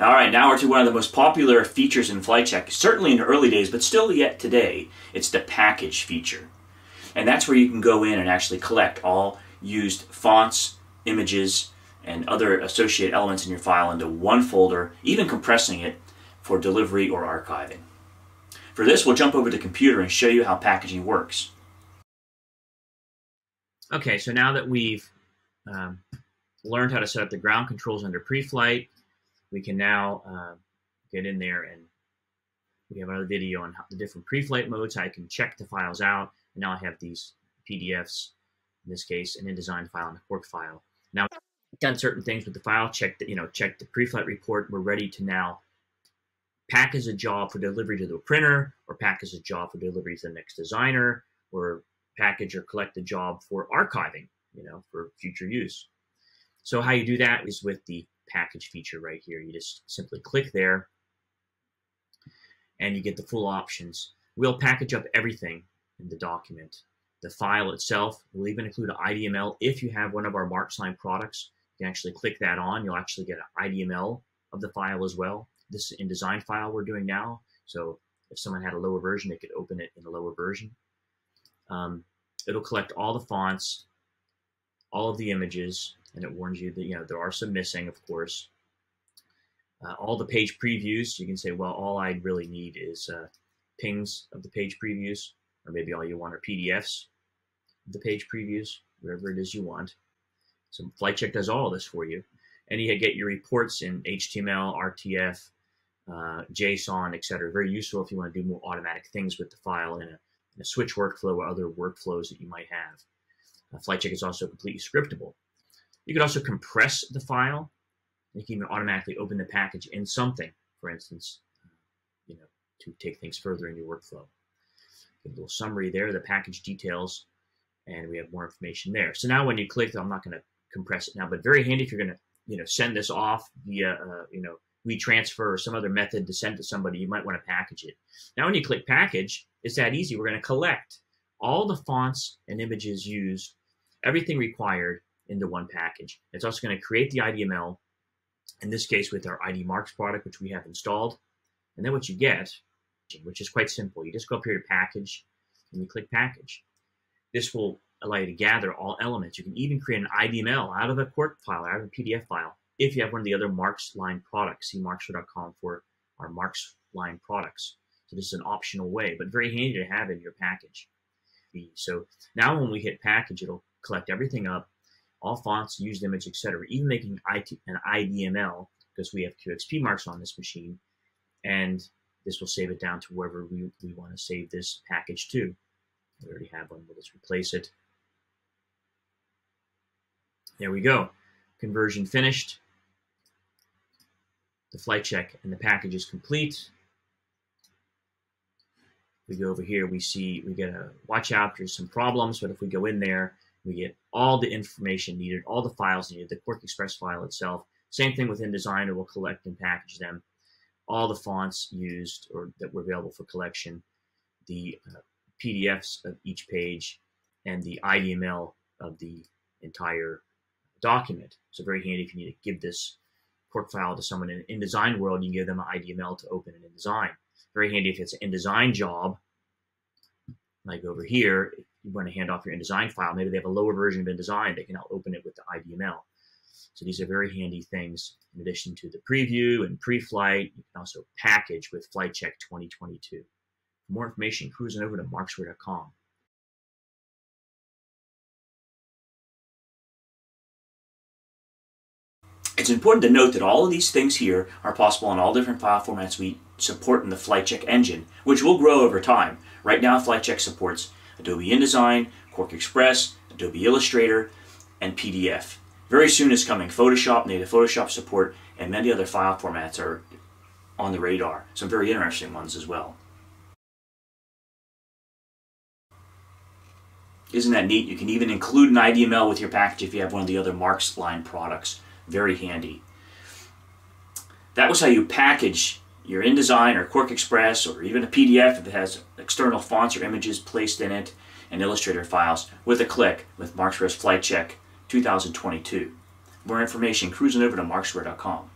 All right, now we're to one of the most popular features in FlightCheck, certainly in the early days, but still yet today. It's the package feature. And that's where you can go in and actually collect all used fonts, images, and other associated elements in your file into one folder, even compressing it for delivery or archiving. For this, we'll jump over to the computer and show you how packaging works. Okay, so now that we've um, learned how to set up the ground controls under pre-flight, we can now uh, get in there and we have another video on how, the different pre-flight modes, I can check the files out. And now I have these PDFs, in this case, an InDesign file and a Quark file. Now, done certain things with the file, check the, you know, check the pre-flight report. We're ready to now pack as a job for delivery to the printer or pack as a job for delivery to the next designer or package or collect the job for archiving, you know, for future use. So how you do that is with the package feature right here. You just simply click there and you get the full options. We'll package up everything in the document. The file itself will even include an IDML. If you have one of our MarxLine products, you can actually click that on. You'll actually get an IDML of the file as well. This is InDesign file we're doing now. So if someone had a lower version, they could open it in a lower version. Um, it'll collect all the fonts, all of the images, and it warns you that you know there are some missing, of course. Uh, all the page previews, you can say, well, all I really need is uh, PNGs of the page previews, or maybe all you want are PDFs the page previews, whatever it is you want. So FlightCheck does all this for you. And you get your reports in HTML, RTF, uh, JSON, etc. Very useful if you want to do more automatic things with the file in a, in a switch workflow or other workflows that you might have. Uh, FlightCheck is also completely scriptable. You could also compress the file. You can even automatically open the package in something, for instance, you know, to take things further in your workflow. a little summary there, the package details, and we have more information there. So now when you click, I'm not going to compress it now, but very handy if you're going to, you know, send this off via, uh, you know, WeTransfer or some other method to send to somebody, you might want to package it. Now when you click package, it's that easy. We're going to collect all the fonts and images used, everything required, into one package. It's also going to create the IDML, in this case with our ID Markz product, which we have installed. And then what you get, which is quite simple, you just go up here to package and you click package. This will allow you to gather all elements. You can even create an IDML out of a Quark file, out of a PDF file, if you have one of the other MarxLine products. See markzware.com for our MarxLine products. So this is an optional way, but very handy to have in your package. So now when we hit package, it'll collect everything up all fonts, used image, etc. Even making an IDML because we have QXPMarkz on this machine, and this will save it down to wherever we, we want to save this package to. We already have one, we'll just replace it. There we go. Conversion finished. The flight check and the package is complete. We go over here, we see, we get a watch out, there's some problems, but if we go in there, we get all the information needed, all the files needed, the QuarkXPress file itself. Same thing with InDesign, it will collect and package them. All the fonts used or that were available for collection, the uh, PDFs of each page, and the IDML of the entire document. So very handy if you need to give this Quark file to someone in InDesign world, you can give them an IDML to open in InDesign. Very handy if it's an InDesign job, like over here, you want to hand off your InDesign file, maybe they have a lower version of InDesign, they can now open it with the IDML. So these are very handy things in addition to the preview and pre-flight. You can also package with FlightCheck 2022. For more information, cruising over to markzware.com. It's important to note that all of these things here are possible on all different file formats we support in the FlightCheck engine, which will grow over time. Right now, FlightCheck supports Adobe InDesign, QuarkXPress, Adobe Illustrator, and PDF. Very soon is coming Photoshop, native Photoshop support, and many other file formats are on the radar. Some very interesting ones as well. Isn't that neat? You can even include an IDML with your package if you have one of the other MarxLine products. Very handy. That was how you package your InDesign or QuarkXPress or even a PDF it has external fonts or images placed in it and Illustrator files with a click with Markzware's FlightCheck 2022. More information cruising over to markzware.com.